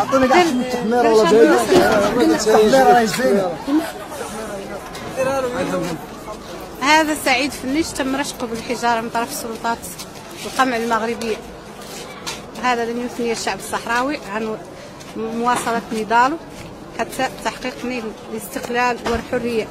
عطوني كاع التحمير ولا بعيد التحمير راهي زينه هذا سعيد فنيش تم رشقه بالحجارة من طرف السلطات القمع المغربية. هذا لن يثني الشعب الصحراوي عن مواصلة نضاله حتى تحقيق نيل الاستقلال والحرية.